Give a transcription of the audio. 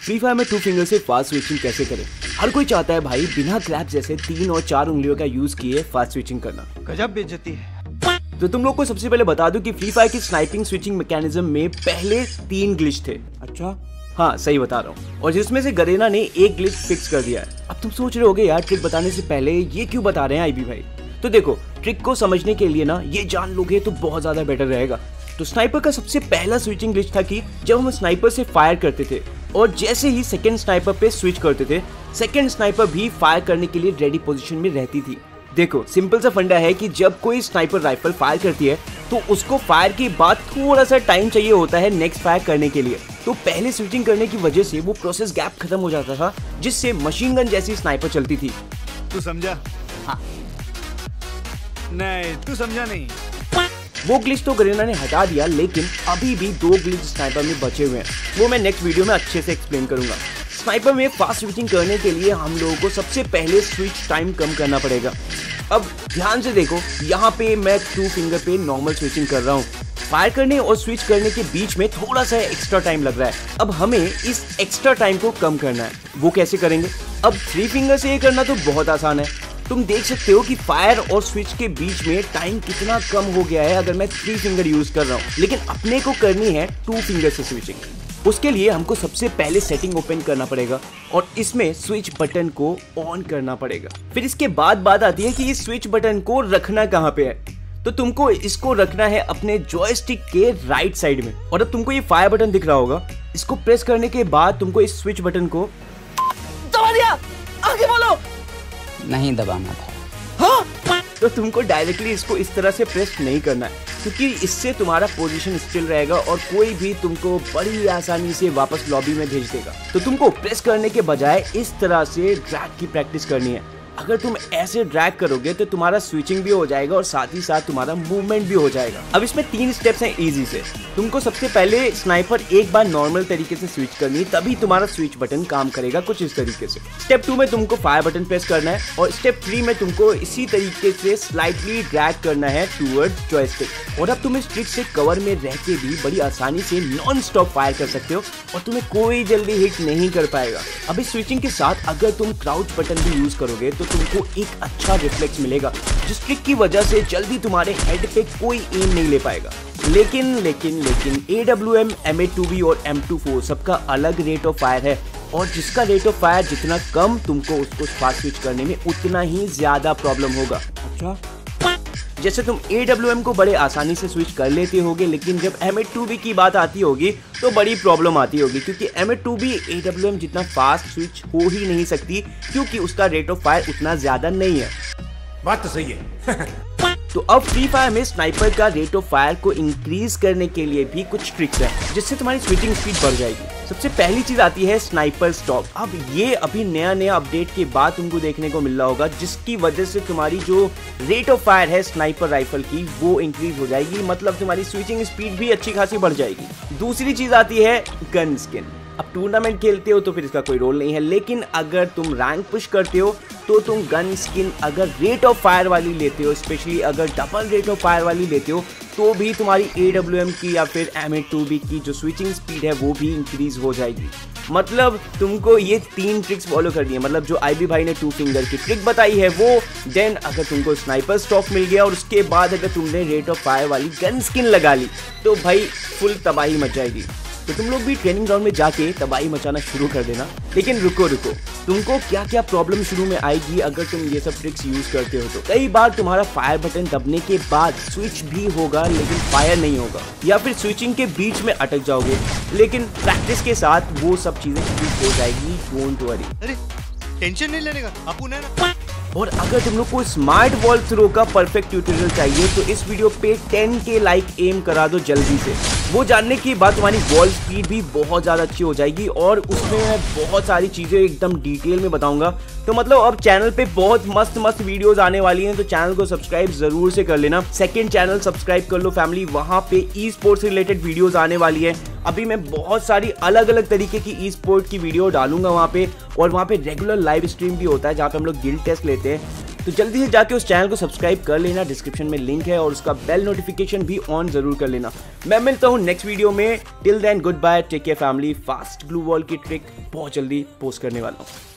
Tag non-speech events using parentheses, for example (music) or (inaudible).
Free fire में two finger से fast switching कैसे करें? हर कोई चाहता है भाई बिना क्लैप जैसे तीन और चार उंगलियों का यूज़ किए फास्ट स्विचिंग करना। गजब बेइज्जती है। तो तुम लोग को सबसे पहले बता दूँ कि फ्री फायर की स्नाइपिंग स्विचिंग मैकेनिज्म में पहले तीन ग्लिच थे। अच्छा? हाँ सही बता रहा हूँ। और जिसमें से गरेना ने एक ग्लिच फिक्स कर दिया है। अब तुम सोच रहे होगे यार ट्रिक बताने से पहले ये क्यों बता रहे हैं आईबी भाई? तो देखो ट्रिक को समझने के लिए ना ये जान लोगे तो बहुत ज़्यादा बेटर रहेगा। तो स्नाइपर का सबसे पहला स्विचिंग ग्लिच था कि जब हम स्नाइपर से फायर करते थे और जैसे ही सेकंड स्नाइपर पे स्विच करते थे सेकंड स्नाइपर भी फायर करने के लिए रेडी पोजीशन में रहती थी। देखो सिंपल सा फंडा है कि जब कोई स्नाइपर राइफल फायर करती है तो उसको फायर के बाद थोड़ा सा टाइम चाहिए होता है नेक्स्ट फायर करने के लिए। तो पहले स्विचिंग करने की वजह से वो प्रोसेस गैप खत्म हो जाता था जिससे मशीन गन जैसी स्नाइपर चलती थी। तू समझा? हाँ। नहीं तू समझा नहीं। वो ग्लिच तो गरेना ने हटा दिया, लेकिन अभी भी दो ग्लिच स्नाइपर में बचे हुए हैं। वो मैं नेक्स्ट वीडियो में अच्छे से एक्सप्लेन करूँगा। स्नाइपर में फास्ट स्विचिंग करने के लिए हम लोगों को सबसे पहले स्विच टाइम कम करना पड़ेगा। अब ध्यान से देखो, यहाँ पे मैं टू फिंगर पे नॉर्मल स्विचिंग कर रहा हूँ। फायर करने और स्विच करने के बीच में थोड़ा सा एक्स्ट्रा टाइम लग रहा है। अब हमें इस एक्स्ट्रा टाइम को कम करना है। वो कैसे करेंगे? अब थ्री फिंगर से ये करना तो बहुत आसान है। तुम देख सकते हो कि फायर और स्विच के बीच में टाइम कितना कम हो गया है, अगर मैं थ्री फिंगर यूज़ कर रहा हूँ। लेकिन अपने को करनी है टू फिंगर से स्विचिंग उसके लिए हमको सबसे पहले सेटिंग ओपन करना पड़ेगा और इसमें स्विच बटन को ऑन करना पड़ेगा। फिर इसके बाद बात आती है कि इस स्विच बटन को रखना कहाँ पे है। तो तुमको इसको रखना है अपने जॉयस्टिक के राइट साइड में। और अब तुमको ये फायर बटन दिख रहा होगा, इसको प्रेस करने के बाद तुमको इस स्विच बटन को दबा दिया! आगे बोलो! नहीं दबाना था। हाँ? तो तुमको डायरेक्टली इसको इस तरह से प्रेस नहीं करना है, क्योंकि इससे तुम्हारा पोजीशन स्टिल रहेगा और कोई भी तुमको बड़ी आसानी से वापस लॉबी में भेज देगा। तो तुमको प्रेस करने के बजाय इस तरह से ड्रैग की प्रैक्टिस करनी है। अगर तुम ऐसे ड्रैग करोगे तो तुम्हारा स्विचिंग भी हो जाएगा और साथ ही साथ तुम्हारा मूवमेंट भी हो जाएगा। अब इसमें तीन स्टेप्स हैं इजी से। तुमको सबसे पहले स्नाइपर एक बार नॉर्मल तरीके से स्विच करनी तभी तुम्हारा स्विच बटन काम करेगा कुछ इस तरीके से। स्टेप टू में तुमको फायर बटन प्रेस करना है और स्टेप थ्री में तुमको इसी तरीके से स्लाइटली ड्रैग करना है टूवर्ड जॉयस्टिक और अब तुम इस ट्रिक से कवर में रह के भी बड़ी आसानी से नॉन स्टॉप फायर कर सकते हो और तुम्हें कोई जल्दी हिट नहीं कर पाएगा। इस स्विचिंग के साथ अगर तुम क्राउच बटन भी यूज़ करोगे तो तुमको एक अच्छा रिफ्लेक्स मिलेगा, जिस ट्रिक की वजह से जल्दी तुम्हारे हेड पे कोई एम नहीं ले पाएगा। लेकिन लेकिन लेकिन A W M M A two B और एम टू फोर सबका अलग रेट ऑफ़ फायर है। और जिसका रेट ऑफ़ फायर जितना कम तुमको उसको फास्ट स्विच करने में उतना ही ज़्यादा प्रॉब्लम होगा। अच्छा? जैसे तुम AWM को बड़े आसानी से स्विच कर लेते होगे लेकिन जब एम की बात आती होगी तो बड़ी प्रॉब्लम आती होगी क्योंकि M eight two B A जितना फास्ट स्विच हो ही नहीं सकती क्योंकि उसका रेट ऑफ़ फायर उतना ज़्यादा नहीं है। बात तो सही है। (laughs) तो अब फ्री फायर में स्नाइपर का रेट ऑफ़ फायर को इंक्रीज करने के लिए भी कुछ ट्रिक्स हैं जिससे तुम्हारी स्विचिंग स्पीड बढ़ जाएगी। सबसे पहली चीज़ आती है स्नाइपर स्टॉक अब ये अभी नया नया अपडेट के बाद तुमको देखने को मिल रहा होगा, जिसकी वजह से तुम्हारी जो रेट ऑफ़ फायर है स्नाइपर राइफल की, वो इंक्रीज हो जाएगी। मतलब तुम्हारी स्विचिंग स्पीड भी अच्छी खासी बढ़ जाएगी। दूसरी चीज़ आती है गन स्किन अब टूर्नामेंट खेलते हो तो फिर इसका कोई रोल नहीं है, लेकिन अगर तुम रैंक पुश करते हो तो तुम गन स्किन अगर रेट ऑफ़ फायर वाली लेते हो स्पेशली अगर डबल रेट ऑफ़ फायर वाली लेते हो तो भी तुम्हारी ए की या फिर एम एड टू बी की जो स्विचिंग स्पीड है, वो भी इंक्रीज हो जाएगी। मतलब तुमको ये तीन ट्रिक्स फॉलो करनी है। मतलब जो आईबी भाई ने टू फिंगर की ट्रिक बताई है, वो देन अगर तुमको स्नाइपर स्टॉक मिल गया और उसके बाद अगर तुमने रेट ऑफ़ फायर वाली गन स्किन लगा ली तो भाई फुल तबाही मच जाएगी। तो तुम लोग भी ट्रेनिंग ग्राउंड में जाके तबाही मचाना शुरू कर देना। लेकिन रुको रुको। तुमको क्या क्या प्रॉब्लम शुरू में आएगी अगर तुम ये सब ट्रिक्स यूज़ करते हो तो? कई बार तुम्हारा फायर बटन दबने के बाद स्विच भी होगा लेकिन फायर नहीं होगा। या फिर स्विचिंग के बीच में अटक जाओगे लेकिन प्रैक्टिस के साथ वो सब चीज़ें ठीक हो जाएगी डोंट वरी अरे टेंशन नहीं लेने का ना और अगर तुम लोग को स्मार्ट वॉल थ्रो का परफेक्ट ट्यूटोरियल चाहिए तो इस वीडियो पे 10 के लाइक एम करा दो जल्दी से। वो जानने के बाद तुम्हारी वॉल स्पीड भी बहुत ज़्यादा अच्छी हो जाएगी और उसमें मैं बहुत सारी चीज़ें एकदम डिटेल में बताऊँगा। तो मतलब अब चैनल पे बहुत मस्त मस्त वीडियोस आने वाली हैं तो चैनल को सब्सक्राइब ज़रूर से कर लेना। सेकंड चैनल सब्सक्राइब कर लो फैमिली वहाँ पे ई स्पोर्ट्स रिलेटेड वीडियोज़ आने वाली है। अभी मैं बहुत सारी अलग अलग तरीके की ई स्पोर्ट की वीडियो डालूँगा वहाँ पे, और वहाँ पे रेगुलर लाइव स्ट्रीम भी होता है, जहाँ पे हम लोग गिल टेस्ट लेते हैं। तो जल्दी से जाके उस चैनल को सब्सक्राइब कर लेना डिस्क्रिप्शन में लिंक है और उसका बेल नोटिफिकेशन भी ऑन ज़रूर कर लेना। मैं मिलता हूँ नेक्स्ट वीडियो में। Till then goodbye take care family fast glue wall की ट्रिक बहुत जल्दी पोस्ट करने वाला हूँ।